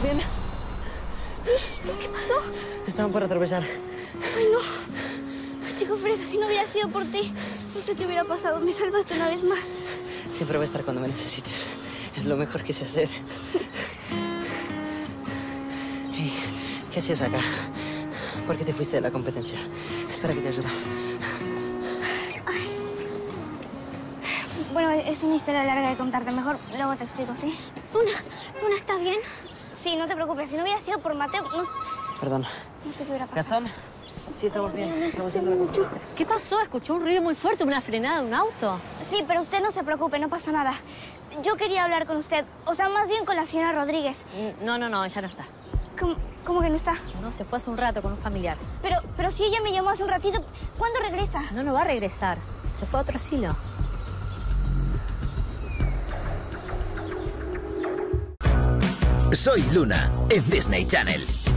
¿Estás bien? Sí, ¿tú qué pasó? Te estaban por atropellar. Ay, no. Chico Fresa, si no hubiera sido por ti, no sé qué hubiera pasado. Me salvaste una vez más. Siempre voy a estar cuando me necesites. Es lo mejor que sé hacer. hey, ¿Qué hacías acá? ¿Por qué te fuiste de la competencia? Espera que te ayuda. Bueno, es una historia larga de contarte. Mejor luego te explico, ¿sí? Luna, Luna, ¿estás bien? Sí, no te preocupes. Si no hubiera sido por Mateo, no, Perdón. no sé qué hubiera pasado. ¿Gastón? Sí, estamos bien. Estamos. ¿Qué pasó? ¿Escuchó un ruido muy fuerte, una frenada de un auto? Sí, pero usted no se preocupe, no pasa nada. Yo quería hablar con usted, o sea, más bien con la señora Rodríguez. Mm, No, no, no, ella no está. ¿Cómo, cómo que no está? No, se fue hace un rato con un familiar. Pero, pero si ella me llamó hace un ratito, ¿cuándo regresa? No, no va a regresar. Se fue a otro asilo. Soy Luna en Disney Channel.